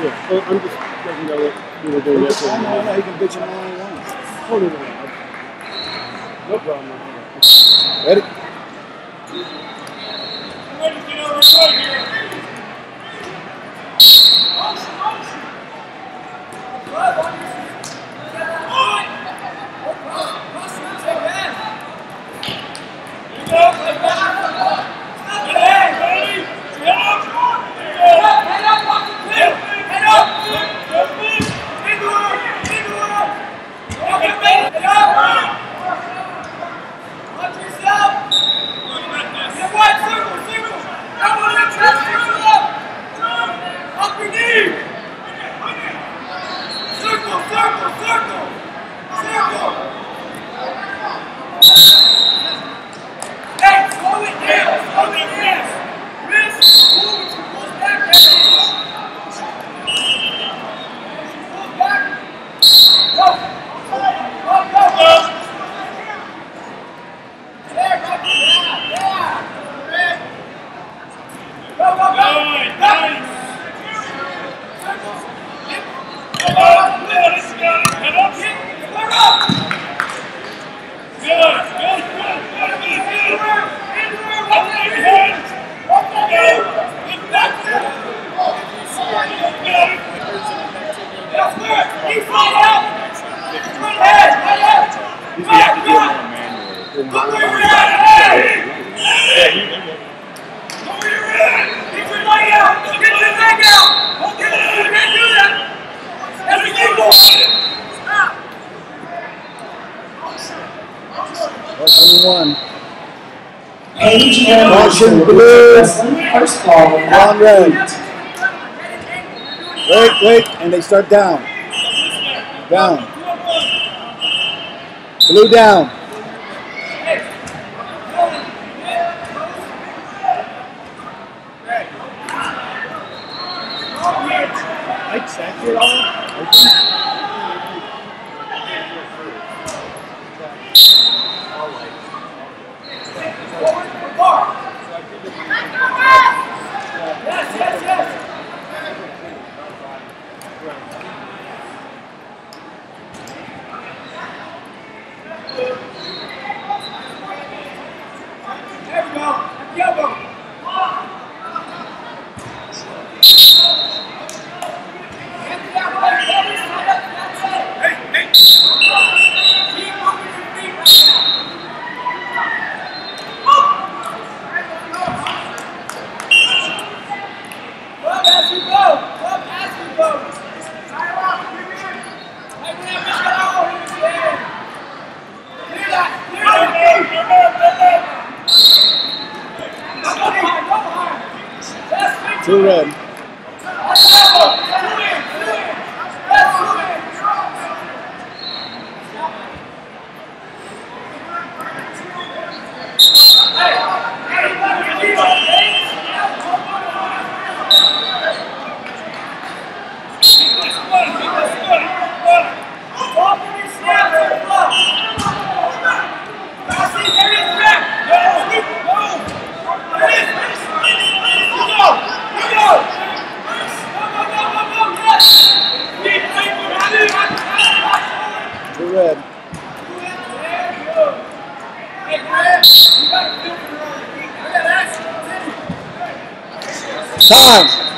Yeah, well, I'm just letting you know what we were doing yesterday. No, no, no, he can bitch him all he wants. Oh, no, no, no. No problem. Ready? Circle, circle, circle! Circle! Hey, slow it down, slow it down. Wrist, move it, pull back, Pull back. Go. Go, go, go. There, go, yeah, yeah. Go, go, go. Go. Come on, let's go. Head up. Clear up. Good, good, good, good, good, good. Up on your head. Up on your Get back there. Good. That's good. He's right out. Right ahead, right ahead. He's Go, the active go. manual. Look where you're at. Hey. Hey. Look where you're at. Get your leg out. Get your leg out. Don't get it. You can't do that. That's the eagle. Stop. That's only one. Page and Caution, blue. first call. Down red. Wait, wait, and they start down. Down. Blue down. Mike sacked it all. Yes, yes, yes. There we go. At the elbow. Get to that right. That's it. Hey, hey. Keep moving your feet right now. Up as you go. As you Mr. That. That. Two red. Let's go. Red. Time.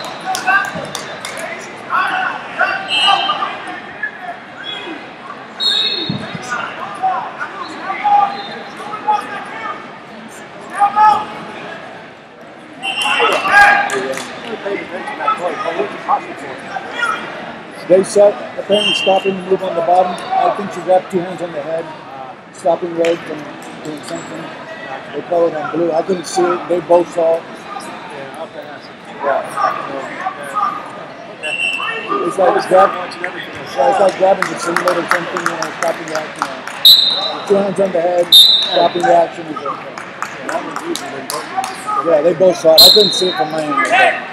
They set, apparently stopping the move on the bottom. I think she grabbed two hands on the head, uh, stopping red from doing something. They colored on blue. I couldn't see it. They both saw it. Yeah, okay, that's it. It's like grab, yeah, it's like grabbing the simulator or something, you know, stopping the action. You. Two hands on the head, stopping the action. is okay. That was easy. They both- Yeah, they both saw it. I couldn't see it from my end.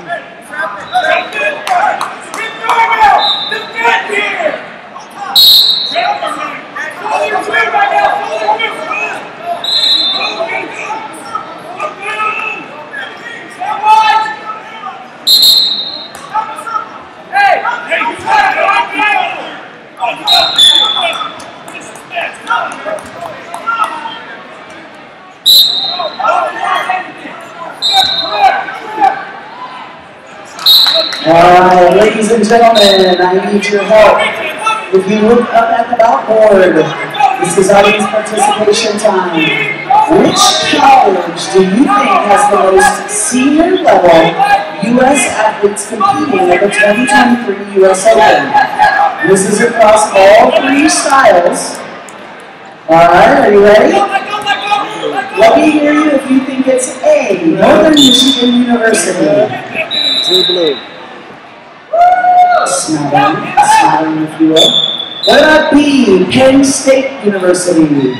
blue. Right, ladies and gentlemen, I need your help. If you look up at the backboard, this is audience participation time. Which college do you think has the most senior level U.S. athletes competing at the 2023 U.S. Open? This is across all three styles. All right, are you ready? Let me hear you if you think it's A, Northern Michigan University. Blue. Smattering, smattering if you will. What about B, Penn State University?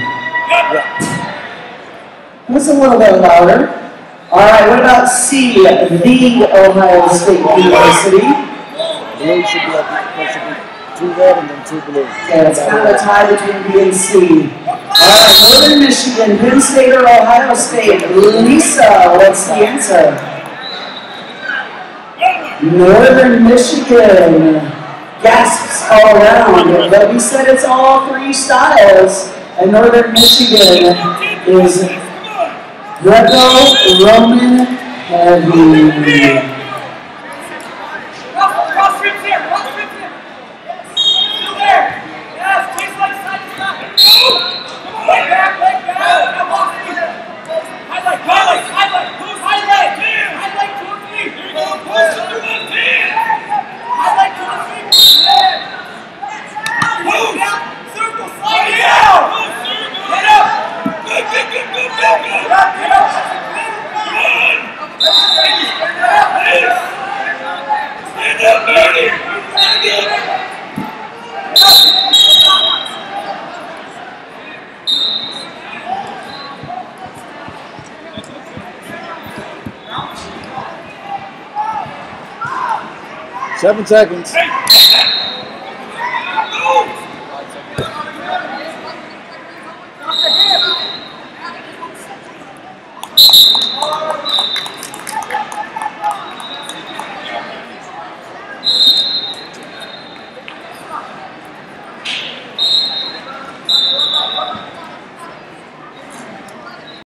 That's a little bit louder. All right, what about C, the Ohio State University? Blue should be up. There should two red and then two blue. Yeah, it's kind of a tie between B and C. All right, Northern Michigan, Penn State or Ohio State? Lisa, what's the answer? Northern Michigan. Gasps all around, but we said it's all three styles, and Northern Michigan is Greco-Roman heavy. Seven seconds.